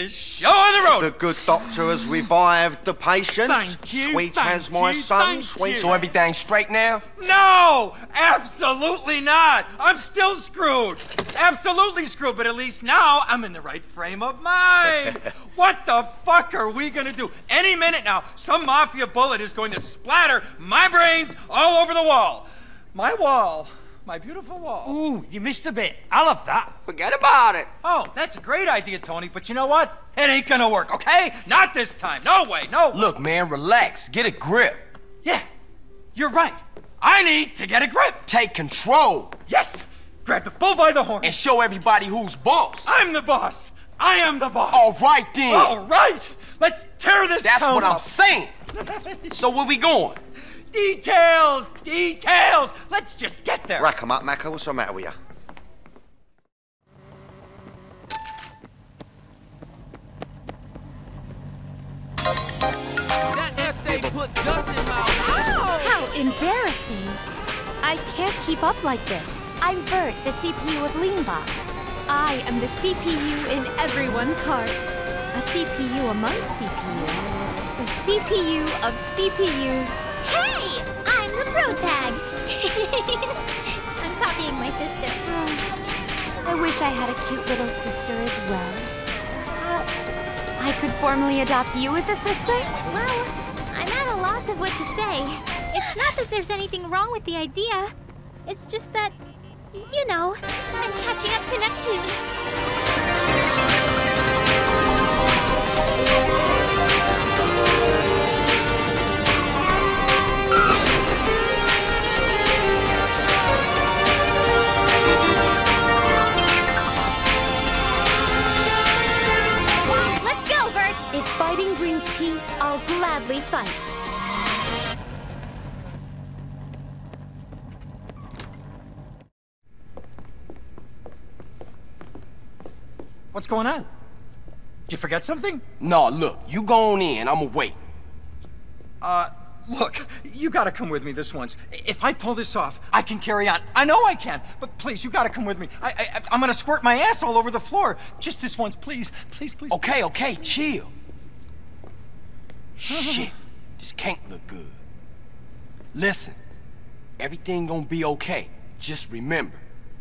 Let's this show on the road! The good doctor has revived the patient. Thank you, Sweet thank as my you, son, thank sweet. you. So everything's straight now? No! Absolutely not! I'm still screwed! Absolutely screwed, but at least now I'm in the right frame of mind! what the fuck are we gonna do? Any minute now, some mafia bullet is going to splatter my brains all over the wall! My wall. My beautiful wall. Ooh, you missed a bit. I love that. Forget about it. Oh, that's a great idea, Tony, but you know what? It ain't gonna work, okay? Not this time. No way, no. Look, man, relax. Get a grip. Yeah, you're right. I need to get a grip. Take control Yes! Grab the bull by the horn. and show everybody who's boss. I'm the boss. I am the boss. All right then. All right. Let's tear this That's town what I'm up. saying. So where we going? Details, details. Let's just get there. Rack 'em up, Macca. What's the matter with you? Oh! How embarrassing. I can't keep up like this. I'm Vert, the CPU of Leanbox. I am the CPU in everyone's heart. A CPU among CPUs. The CPU of CPUs. Hey! I'm the pro tag. I'm copying my sister. I wish I had a cute little sister as well. Perhaps I could formally adopt you as a sister? Well, I'm at a loss of what to say. It's not that there's anything wrong with the idea. It's just that, you know, I'm catching up to Neptune. Brings peace, I'll gladly fight. What's going on? Did you forget something? No, look, you go on in. I'ma wait. Uh, look, you gotta come with me this once. If I pull this off, I can carry on. I know I can, but please, you gotta come with me. I, I, I'm gonna squirt my ass all over the floor. Just this once, please, please, please. Okay, okay, chill. Shit, this can't look good. Listen, everything gonna be okay. Just remember,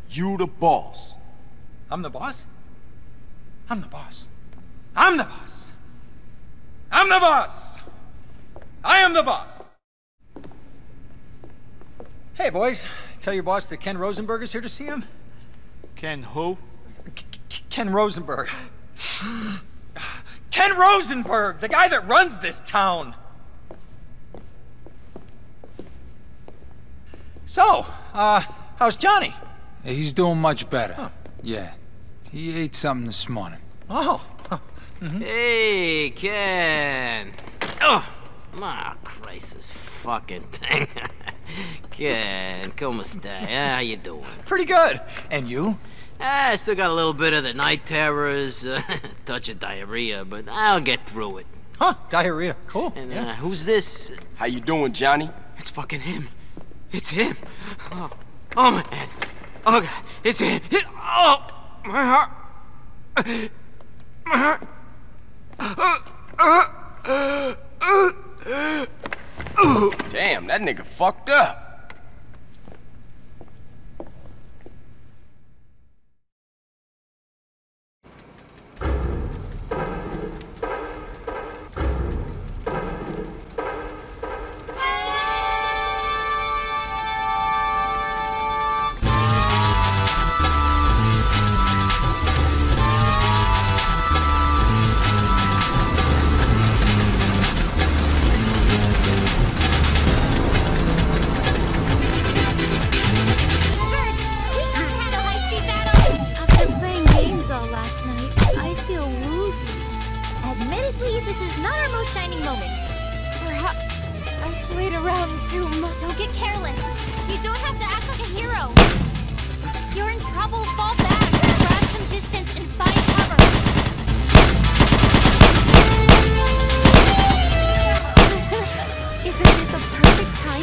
you the boss. I'm the boss. I'm the boss. I'm the boss. I'm the boss. I am the boss. Hey, boys. Tell your boss that Ken Rosenberg is here to see him. Ken who? K- K- Ken Rosenberg. Ken Rosenberg, the guy that runs this town. So, uh, how's Johnny? He's doing much better. Yeah. He ate something this morning. Oh, Hey, Ken. Oh, my Christ, this fucking thing. Ken, como stai? How you doing? pretty good. And you? Ah, I still got a little bit of the night terrors, uh, touch of diarrhea, but I'll get through it. Huh, diarrhea. Cool. And yeah. uh, who's this? How you doing, Johnny? It's fucking him. It's him. Oh, oh my head. Oh god, it's him. It- oh, my heart. My heart. Damn, that nigga fucked up.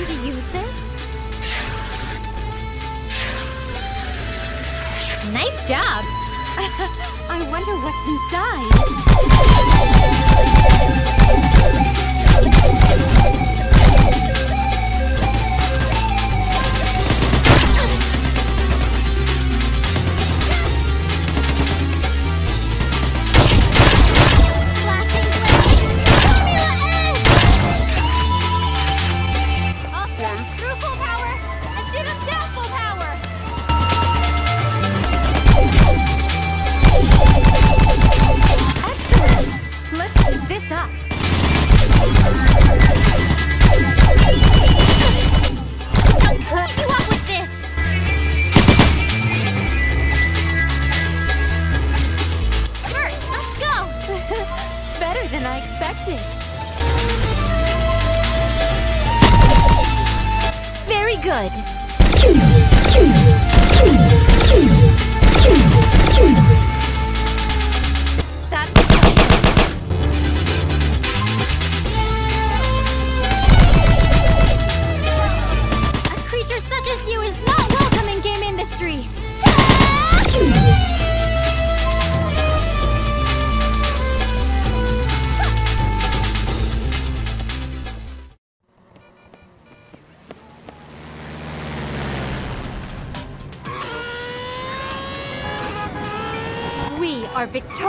to use this? Nice job! I wonder what's inside. Good.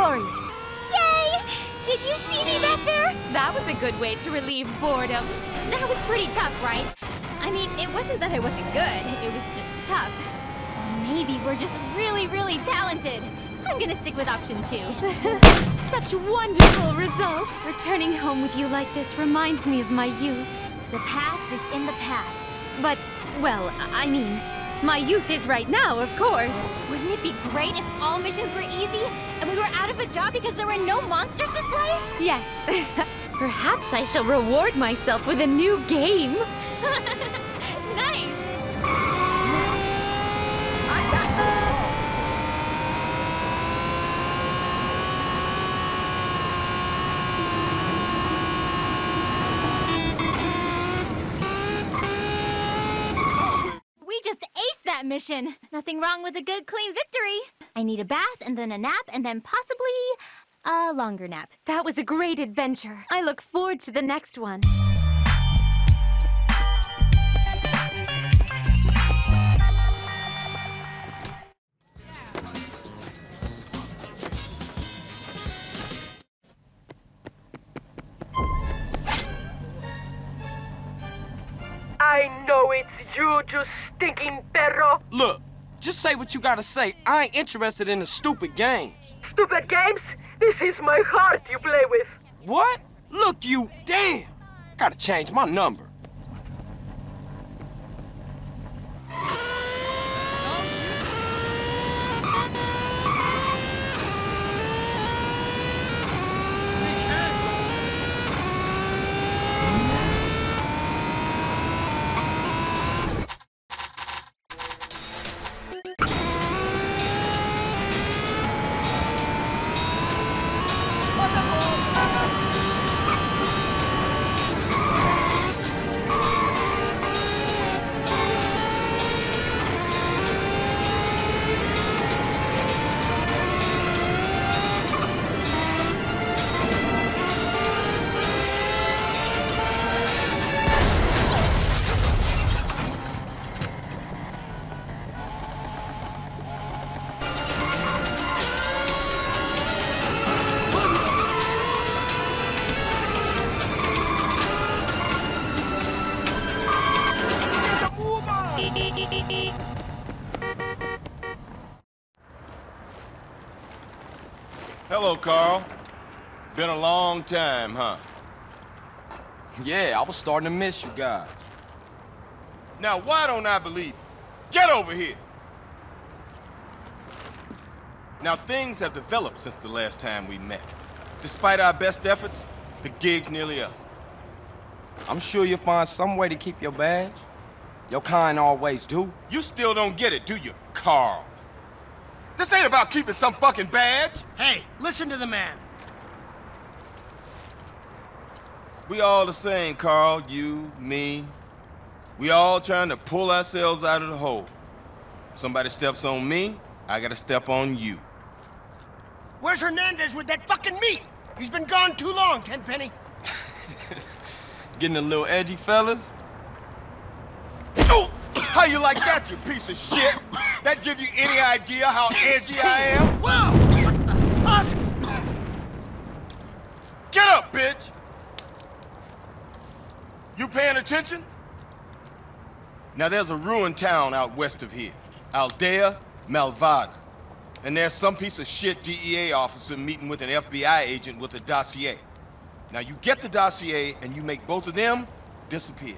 Victorious. Yay! Did you see me back there? That was a good way to relieve boredom. That was pretty tough, right? I mean, it wasn't that I wasn't good, it was just tough. Maybe we're just really, really talented. I'm gonna stick with option two. Such wonderful results. Returning home with you like this reminds me of my youth. The past is in the past. But, well, I mean, my youth is right now, of course. Wouldn't it be great if all missions were easy and we were out of a job because there were no monsters to slay? Yes. Perhaps I shall reward myself with a new game. mission. Nothing wrong with a good, clean victory. I need a bath and then a nap and then possibly a longer nap. That was a great adventure. I look forward to the next one. I know it's you, you stinking perro. Look, just say what you gotta say. I ain't interested in the stupid games. Stupid games? This is my heart you play with. What? Look, you damn! Gotta change my number. Carl. Been a long time, huh? Yeah, I was starting to miss you guys. Now, why don't I believe you? Get over here! Now, things have developed since the last time we met. Despite our best efforts, the gig's nearly up. I'm sure you'll find some way to keep your badge. Your kind always do. You still don't get it, do you, Carl? This ain't about keeping some fucking badge. Hey, listen to the man. We all the same, Carl. You, me. We all trying to pull ourselves out of the hole. Somebody steps on me, I gotta step on you. Where's Hernandez with that fucking meat? He's been gone too long, Tenpenny. Getting a little edgy, fellas? Oh, how you like that, you piece of shit? That give you any idea how edgy I am? Whoa! Get up, bitch! You paying attention? Now there's a ruined town out west of here. Aldea Malvada. And there's some piece of shit DEA officer meeting with an FBI agent with a dossier. Now you get the dossier and you make both of them disappear.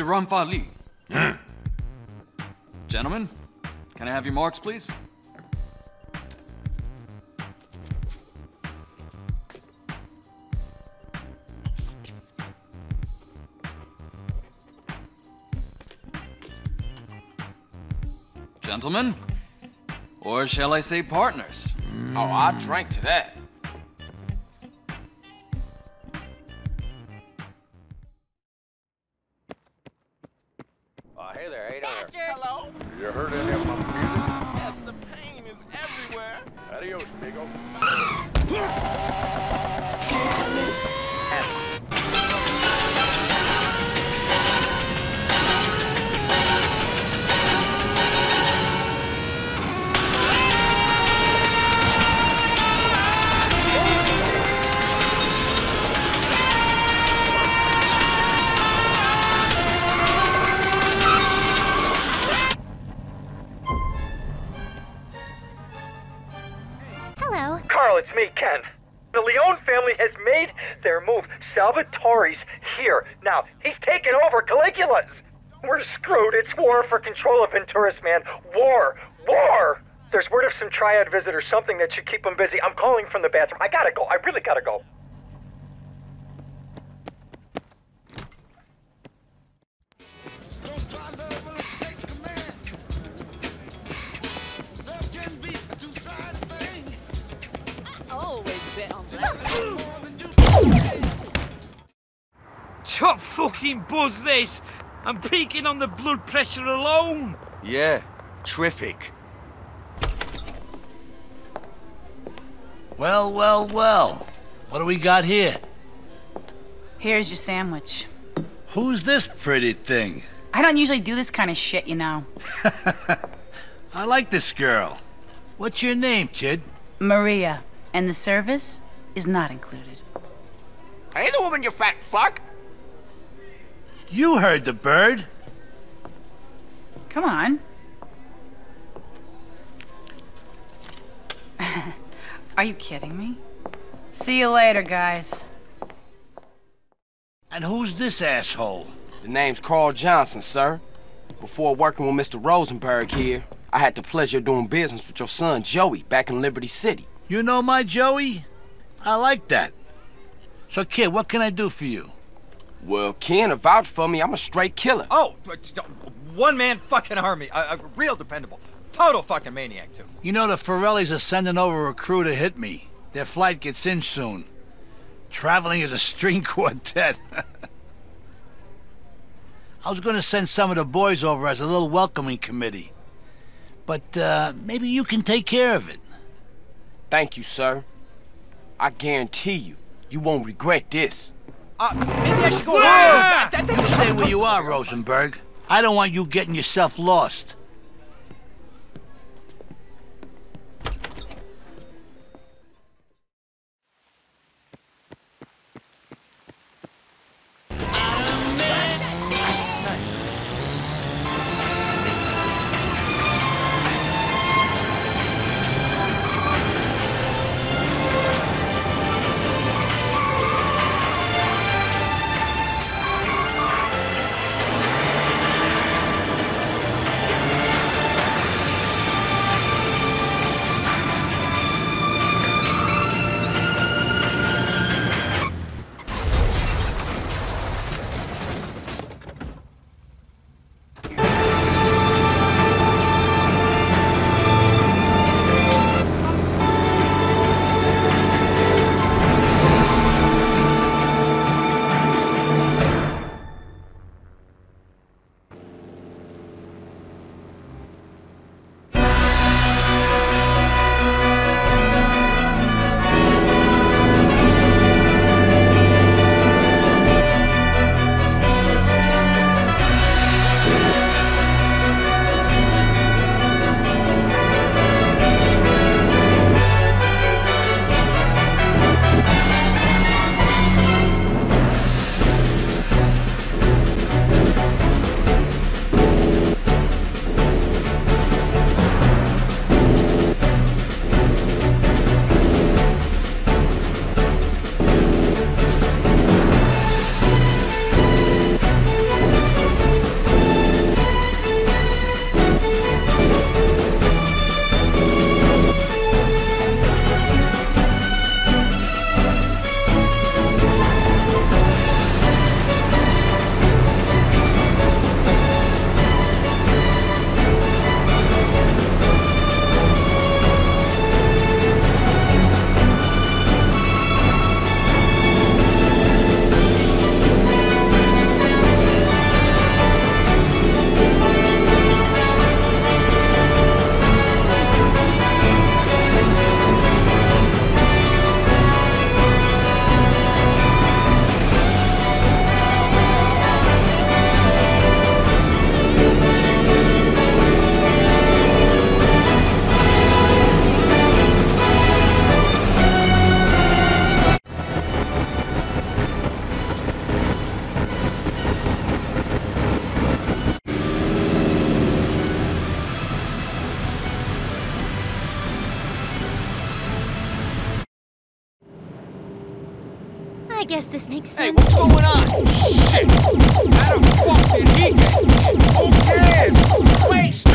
Mr. Ramfali. Hmm. Gentlemen, can I have your marks, please? Gentlemen? Or shall I say partners? Hmm. Oh, I drank to that. Hello. Carl, it's me, Ken. The Leone family has made their move. Salvatore's here. Now, he's taken over Caligula's. We're screwed. It's war for control of Venturas, man. War. War! There's word of some triad visitors, something that should keep them busy. I'm calling from the bathroom. I gotta go. I really gotta go. Bet on Top fucking buzz this! I'm peaking on the blood pressure alone! Yeah, terrific. Well, well, well. What do we got here? Here's your sandwich. Who's this pretty thing? I don't usually do this kind of shit, you know. I like this girl. What's your name, kid? Maria. And the service is not included. Hey, the woman, you fat fuck! You heard the bird. Come on. Are you kidding me? See you later, guys. And who's this asshole? The name's Carl Johnson, sir. Before working with Mr. Rosenberg here, I had the pleasure of doing business with your son, Joey, back in Liberty City. You know my Joey? I like that. So, kid, what can I do for you? Well, Ken, vouch for me, I'm a straight killer. Oh, but, uh, one man fucking army. A, a real dependable. Total fucking maniac, too. You know the Forellis are sending over a crew to hit me. Their flight gets in soon. Traveling as a string quartet. I was gonna send some of the boys over as a little welcoming committee. But, uh, maybe you can take care of it. Thank you, sir. I guarantee you, you won't regret this. Uh, maybe I should go. Ah! You stay where you are, Rosenberg. I don't want you getting yourself lost. Guess this makes Hey, sense. what's going on? Shit! How the fuck did he get? Who cares? Waste